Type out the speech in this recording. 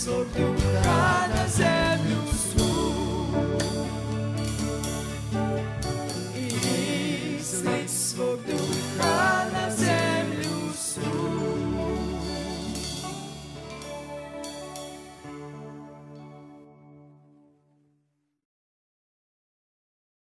So do